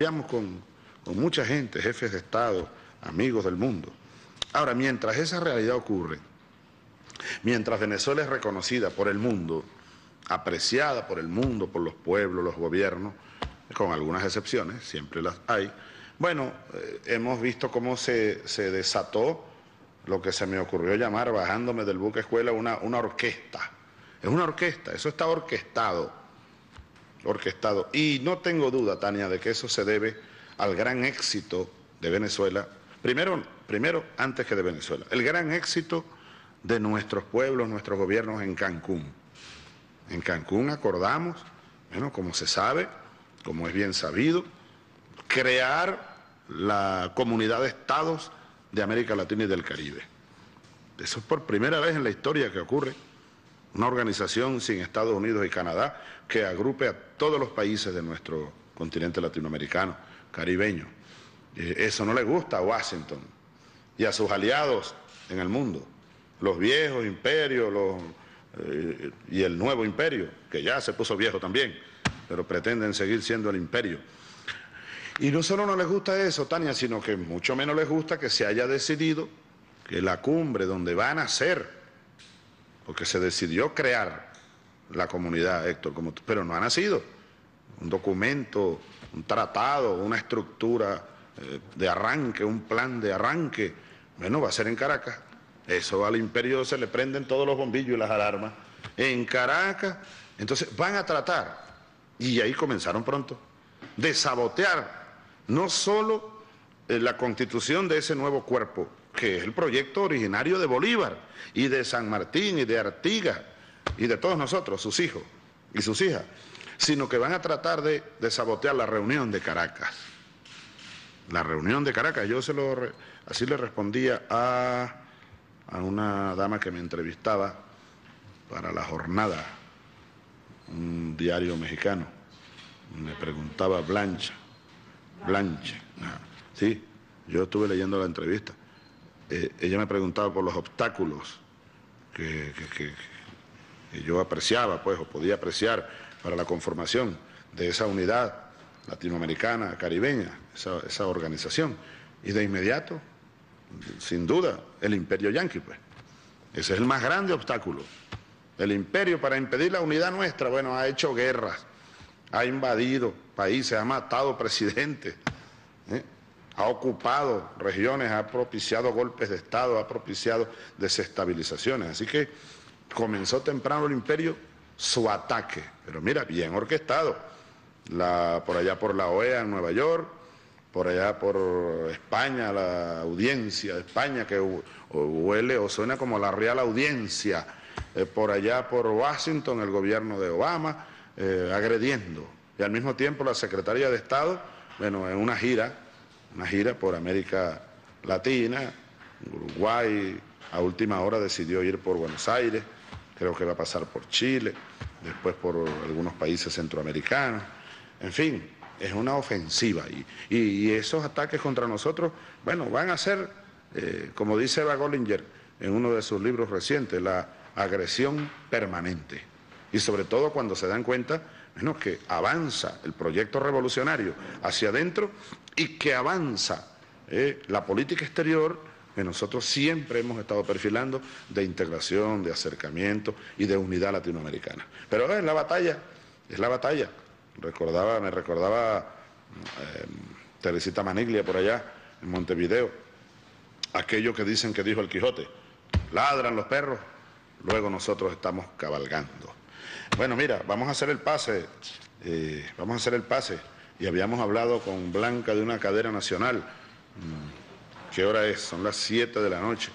Hablamos con, con mucha gente, jefes de Estado, amigos del mundo. Ahora, mientras esa realidad ocurre, mientras Venezuela es reconocida por el mundo, apreciada por el mundo, por los pueblos, los gobiernos, con algunas excepciones, siempre las hay, bueno, eh, hemos visto cómo se, se, desató lo que se me ocurrió llamar, bajándome del buque escuela, una, una orquesta. Es una orquesta, eso está orquestado, orquestado. Y no tengo duda, Tania, de que eso se debe al gran éxito de Venezuela, primero, primero antes que de Venezuela, el gran éxito de nuestros pueblos, nuestros gobiernos en Cancún. En Cancún acordamos, bueno, como se sabe, como es bien sabido, crear la comunidad de estados de América Latina y del Caribe. Eso es por primera vez en la historia que ocurre. Una organización sin Estados Unidos y Canadá que agrupe a todos los países de nuestro continente latinoamericano, caribeño. Eso no le gusta a Washington y a sus aliados en el mundo, los viejos imperios eh, y el nuevo imperio, que ya se puso viejo también, pero pretenden seguir siendo el imperio. Y no solo no les gusta eso, Tania, sino que mucho menos les gusta que se haya decidido que la cumbre donde van a ser, porque se decidió crear la comunidad, Héctor, pero no ha nacido un documento, un tratado, una estructura eh, de arranque, un plan de arranque, bueno, va a ser en Caracas. Eso al imperio se le prenden todos los bombillos y las alarmas. En Caracas, entonces van a tratar, y ahí comenzaron pronto, de sabotear no solo eh, la constitución de ese nuevo cuerpo, que es el proyecto originario de Bolívar y de San Martín y de Artigas y de todos nosotros, sus hijos y sus hijas, sino que van a tratar de, sabotear la reunión de Caracas. La reunión de Caracas, yo se lo, así le respondía a, a una dama que me entrevistaba para la jornada, un diario mexicano, me preguntaba Blancha, Blanche. Sí, yo estuve leyendo la entrevista. Eh, ella me preguntaba por los obstáculos que, yo apreciaba, pues, o podía apreciar para la conformación de esa unidad latinoamericana, caribeña, esa, organización. Y de inmediato, sin duda, el imperio yanqui, pues. Ese es el más grande obstáculo. El imperio para impedir la unidad nuestra, bueno, ha hecho guerras, ha invadido países, ha matado presidentes, ¿eh? Ha ocupado regiones, ha propiciado golpes de Estado, ha propiciado desestabilizaciones. Así que comenzó temprano el imperio su ataque, pero mira, bien orquestado. Por allá por la OEA en Nueva York, por allá por España, la audiencia de España, que huele o suena como la Real Audiencia, eh, por allá por Washington, el gobierno de Obama, eh, agrediendo y al mismo tiempo la Secretaría de Estado, bueno, en una gira, una gira por América Latina, Uruguay, a última hora decidió ir por Buenos Aires, creo que va a pasar por Chile, después por algunos países centroamericanos, en fin, es una ofensiva y, esos ataques contra nosotros, bueno, van a ser, eh, como dice Eva Gollinger en uno de sus libros recientes, la agresión permanente y sobre todo cuando se dan cuenta menos que avanza el proyecto revolucionario hacia adentro y que avanza eh, la política exterior que nosotros siempre hemos estado perfilando de integración, de acercamiento y de unidad latinoamericana. Pero es la batalla, es la batalla. Recordaba, me recordaba eh, Teresita Maniglia por allá, en Montevideo, aquello que dicen que dijo el Quijote, ladran los perros, luego nosotros estamos cabalgando. Bueno, mira, vamos a hacer el pase, eh, vamos a hacer el pase. Y habíamos hablado con Blanca de una cadera nacional. Mm, ¿Qué hora es? Son las 7 de la noche.